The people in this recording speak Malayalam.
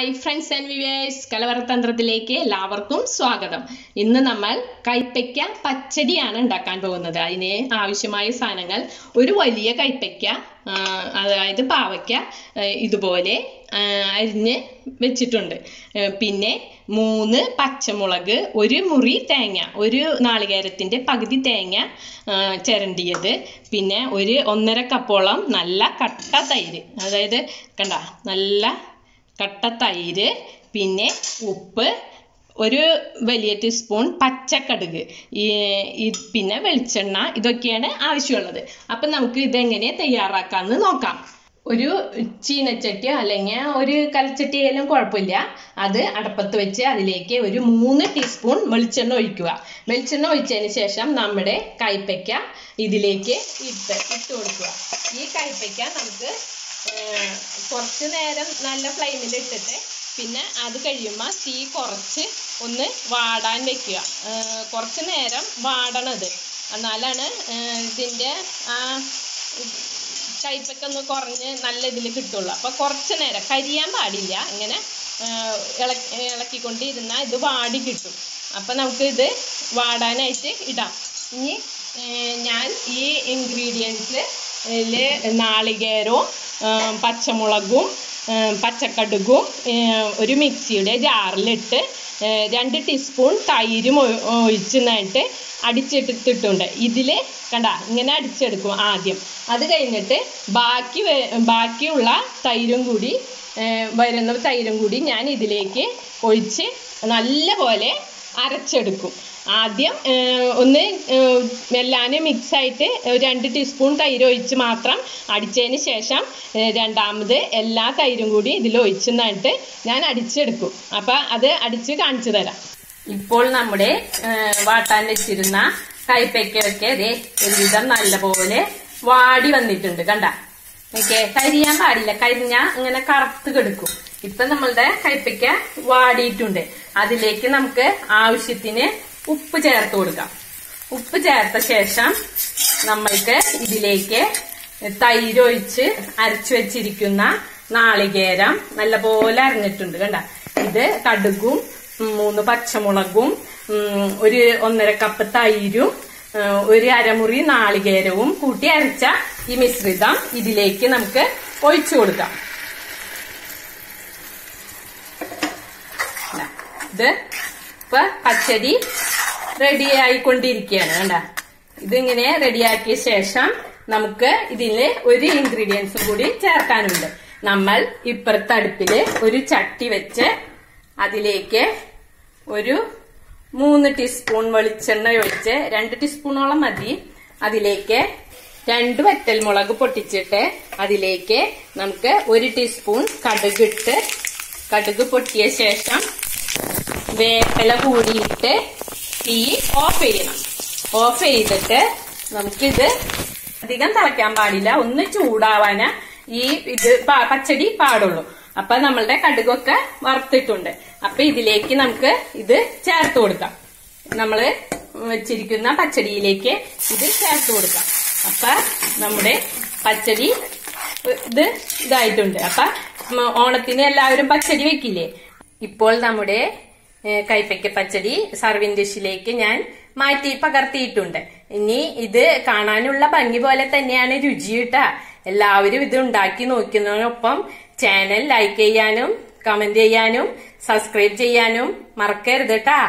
ഹായ് ഫ്രണ്ട്സ് ആൻഡ് വിവേഴ്സ് കലവറതന്ത്രത്തിലേക്ക് എല്ലാവർക്കും സ്വാഗതം. ഇന്ന് നമ്മൾ കൈപ്പയ്ക്ക പച്ചടിയാണ് ഉണ്ടാക്കാൻ പോകുന്നത്. അതിന് ആവശ്യമായ സാധനങ്ങൾ ഒരു വലിയ കൈപ്പയ്ക്ക അതായത് പാവയ്ക്ക ഇതുപോലെ അരിഞ്ഞ് വെച്ചിട്ടുണ്ട്. പിന്നെ മൂന്ന് പച്ചമുളക് ഒരു മുറി തേങ്ങ ഒരു നാളികേരത്തിന്റെ പകുതി തേങ്ങ ചിരണ്ടിയത്. പിന്നെ ഒരു ഒന്നര കപ്പോളം നല്ല കട്ട തൈര് അതായത് കണ്ട നല്ല കട്ട തൈര് പിന്നെ ഉപ്പ് ഒരു വലിയ ടീസ്പൂൺ പച്ചക്കടുക് പിന്നെ വെളിച്ചെണ്ണ ഇതൊക്കെയാണ് ആവശ്യമുള്ളത്. അപ്പം നമുക്ക് ഇതെങ്ങനെ തയ്യാറാക്കാമെന്ന് നോക്കാം. ഒരു ചീനച്ചട്ടിയോ അല്ലെങ്കിൽ ഒരു കലച്ചട്ടി ആയാലും കുഴപ്പമില്ല. അത് അടപ്പത്ത് വെച്ച് അതിലേക്ക് ഒരു മൂന്ന് ടീസ്പൂൺ വെളിച്ചെണ്ണ ഒഴിക്കുക. വെളിച്ചെണ്ണ ഒഴിച്ചതിന് ശേഷം നമ്മുടെ കൈപ്പയ്ക്ക ഇതിലേക്ക് ഇട്ട് ഇട്ട് കൊടുക്കുക. ഈ കൈപ്പയ്ക്ക നമുക്ക് കുറച്ച് നേരം നല്ല ഫ്ലെയിമിൽ ഇട്ടിട്ട് പിന്നെ അത് കഴിയുമ്പോൾ തീ കുറച്ച് ഒന്ന് വാടാൻ വെക്കുക. കുറച്ച് നേരം വാടണത് എന്നാലാണ് ഇതിന്റെ ആ കയ്പൊക്കെ ഒന്ന് കുറഞ്ഞ് നല്ല ഇതിൽ കിട്ടുള്ളൂ. അപ്പോൾ കുറച്ച് നേരം കരിയാൻ പാടില്ല. ഇങ്ങനെ ഇളക്കി ഇളക്കിക്കൊണ്ടിരുന്നാൽ ഇത് വാടി കിട്ടും. അപ്പോൾ നമുക്ക് ഇത് വാടാനായിട്ട് ഇടാം. ഇനി ഞാൻ ഈ ഇൻഗ്രീഡിയൻസ് നാളികേരവും പച്ചമുളകും പച്ചക്കടുകും ഒരു മിക്സിയുടെ ജാറിലിട്ട് രണ്ട് ടീസ്പൂൺ തൈരും ഒഴിച്ച് നന്നായിട്ട് അടിച്ചെടുത്തിട്ടുണ്ട്. ഇതിൽ കണ്ട ഇങ്ങനെ അടിച്ചെടുക്കും ആദ്യം. അത് കഴിഞ്ഞിട്ട് ബാക്കി ബാക്കിയുള്ള തൈരും കൂടി വരുന്ന തൈരും കൂടി ഞാൻ ഇതിലേക്ക് ഒഴിച്ച് നല്ലപോലെ അരച്ചെടുക്കും. ആദ്യം ഒന്ന് എല്ലാനും മിക്സ് ആയിട്ട് ഒരു രണ്ട് ടീസ്പൂൺ തൈര് ഒഴിച്ച് മാത്രം അടിച്ചതിന് ശേഷം രണ്ടാമത് എല്ലാ തൈരും കൂടി ഇതിൽ ഒഴിച്ചെന്നിട്ട് ഞാൻ അടിച്ചെടുക്കും. അപ്പം അത് അടിച്ച് കാണിച്ചു തരാം. ഇപ്പോൾ നമ്മുടെ വാട്ടാൻ വെച്ചിരുന്ന കൈപ്പയ്ക്കൊക്കെ ദേ ഒരുവിധം നല്ലപോലെ വാടി വന്നിട്ടുണ്ട് കണ്ട? ഓക്കെ കരിയാൻ പാടില്ല. കരിഞ്ഞ ഇങ്ങനെ കറുത്ത് കെടുക്കും. ഇപ്പൊ നമ്മളുടെ കൈപ്പയ്ക്ക വാടിയിട്ടുണ്ട്. അതിലേക്ക് നമുക്ക് ആവശ്യത്തിന് ഉപ്പ് ചേർത്ത് കൊടുക്കാം. ഉപ്പ് ചേർത്ത ശേഷം നമ്മൾക്ക് ഇതിലേക്ക് തൈര് ഒഴിച്ച് അരച്ചു വെച്ചിരിക്കുന്ന നാളികേരം നല്ലപോലെ അരഞ്ഞിട്ടുണ്ട്. കണ്ട? ഇത് കടുകും മൂന്ന് പച്ചമുളകും ഒരു ഒന്നര കപ്പ് തൈരും ഒരു അരമുറി നാളികേരവും കൂട്ടി അരച്ച ഈ മിശ്രിതം ഇതിലേക്ക് നമുക്ക് ഒഴിച്ചു കൊടുക്കാം. ഇത് ഇപ്പൊ പച്ചടി റെഡി ആയിക്കൊണ്ടിരിക്കുകയാണ് കണ്ട? ഇതിങ്ങനെ റെഡിയാക്കിയ ശേഷം നമുക്ക് ഇതിൽ ഒരു ഇൻഗ്രീഡിയൻസും കൂടി ചേർക്കാനുണ്ട്. നമ്മൾ ഇപ്പുറത്തെ അടുപ്പിൽ ഒരു ചട്ടി വെച്ച് അതിലേക്ക് ഒരു മൂന്ന് ടീസ്പൂൺ വെളിച്ചെണ്ണ ഒഴിച്ച് രണ്ട് ടീസ്പൂണോളം മതി. അതിലേക്ക് രണ്ട് വറ്റൽമുളക് പൊട്ടിച്ചിട്ട് അതിലേക്ക് നമുക്ക് ഒരു ടീസ്പൂൺ കടുകിട്ട് കടുക് പൊട്ടിയ ശേഷം വേപ്പില കൂടിയിട്ട് തീ ഓഫ് ചെയ്യണം. ഓഫ് ചെയ്തിട്ട് നമുക്കിത് അധികം തിളയ്ക്കാൻ പാടില്ല. ഒന്ന് ചൂടാവാന ഈ ഇത് പച്ചടി പാടുള്ളൂ. അപ്പൊ നമ്മളുടെ കടുകൊക്കെ വറുത്തിട്ടുണ്ട്. അപ്പൊ ഇതിലേക്ക് നമുക്ക് ഇത് ചേർത്ത് കൊടുക്കാം. നമ്മൾ വെച്ചിരിക്കുന്ന പച്ചടിയിലേക്ക് ഇത് ചേർത്ത് കൊടുക്കാം. അപ്പൊ നമ്മുടെ പച്ചടി ഇത് ഇതായിട്ടുണ്ട്. അപ്പൊ ഓണത്തിന് എല്ലാവരും പച്ചടി വെക്കില്ലേ? ഇപ്പോൾ നമ്മുടെ കൈപ്പയ്ക്ക പച്ചടി സർവിംഗ് ഡിഷിലേക്ക് ഞാൻ മാറ്റി പകർത്തിയിട്ടുണ്ട്. ഇനി ഇത് കാണാനുള്ള ഭംഗി പോലെ തന്നെയാണ് രുചി കേട്ടാ എല്ലാവരും ഇത് ഉണ്ടാക്കി നോക്കുന്നതിനൊപ്പം ചാനൽ ലൈക്ക് ചെയ്യാനും കമന്റ് ചെയ്യാനും സബ്സ്ക്രൈബ് ചെയ്യാനും മറക്കരുത് കേട്ടാ